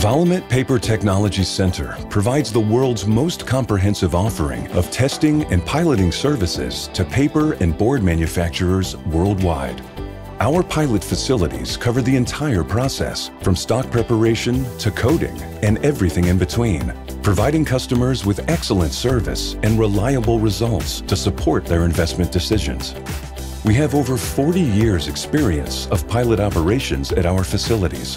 Valmet Paper Technology Center provides the world's most comprehensive offering of testing and piloting services to paper and board manufacturers worldwide. Our pilot facilities cover the entire process, from stock preparation to coating and everything in between, providing customers with excellent service and reliable results to support their investment decisions. We have over 40 years experience of pilot operations at our facilities.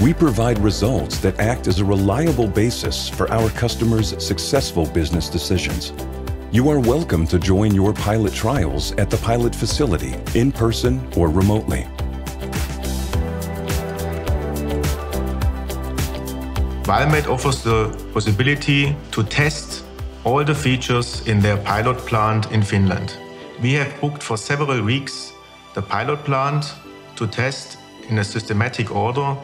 We provide results that act as a reliable basis for our customers' successful business decisions. You are welcome to join your pilot trials at the pilot facility in person or remotely. Valmet offers the possibility to test all the features in their pilot plant in Finland. We have booked for several weeks the pilot plant to test in a systematic order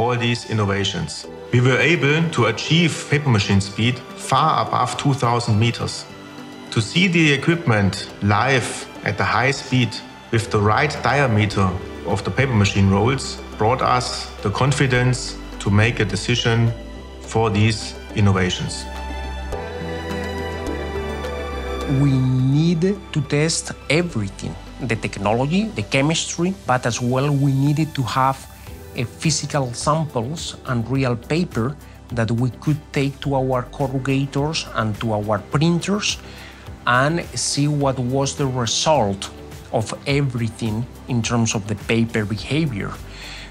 all these innovations. We were able to achieve paper machine speed far above 2000 meters. To see the equipment live at the high speed with the right diameter of the paper machine rolls brought us the confidence to make a decision for these innovations. We need to test everything the technology, the chemistry, but as well we needed to have physical samples and real paper that we could take to our corrugators and to our printers and see what was the result of everything in terms of the paper behavior.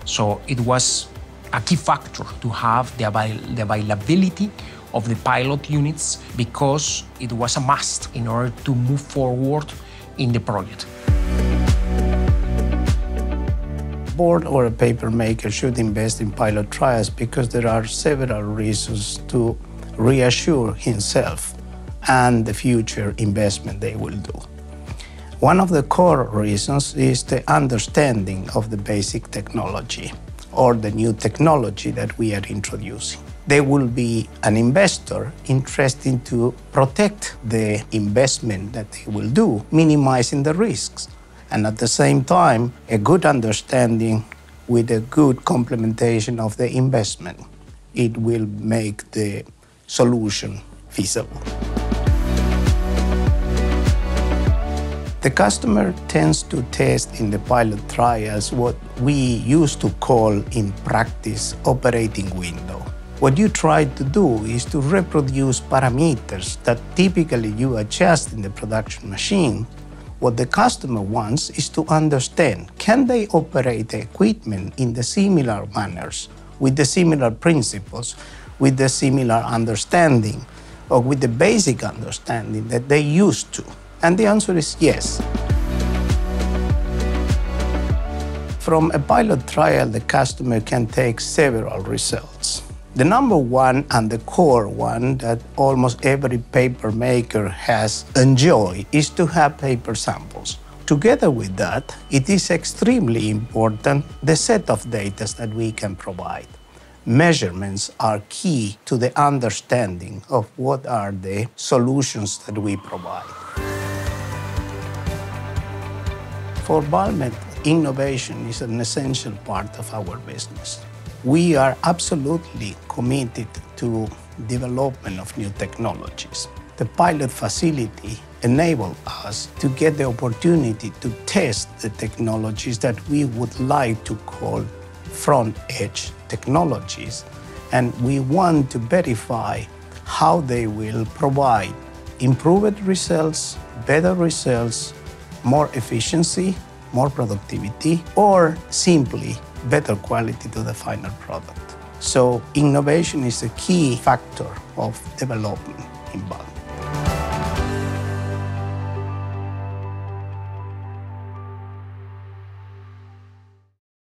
So it was a key factor to have the, avail the availability of the pilot units because it was a must in order to move forward in the project. Board or a paper maker should invest in pilot trials because there are several reasons to reassure himself and the future investment they will do. One of the core reasons is the understanding of the basic technology or the new technology that we are introducing. There will be an investor interested to protect the investment that they will do, minimizing the risks and at the same time, a good understanding with a good complementation of the investment. It will make the solution feasible. The customer tends to test in the pilot trials what we used to call in practice operating window. What you try to do is to reproduce parameters that typically you adjust in the production machine what the customer wants is to understand, can they operate the equipment in the similar manners, with the similar principles, with the similar understanding, or with the basic understanding that they used to? And the answer is yes. From a pilot trial, the customer can take several results. The number one and the core one that almost every paper maker has enjoyed is to have paper samples. Together with that, it is extremely important the set of data that we can provide. Measurements are key to the understanding of what are the solutions that we provide. For Valmet, innovation is an essential part of our business. We are absolutely committed to development of new technologies. The pilot facility enabled us to get the opportunity to test the technologies that we would like to call front-edge technologies. And we want to verify how they will provide improved results, better results, more efficiency, more productivity, or simply better quality to the final product. So innovation is a key factor of development in Valmet.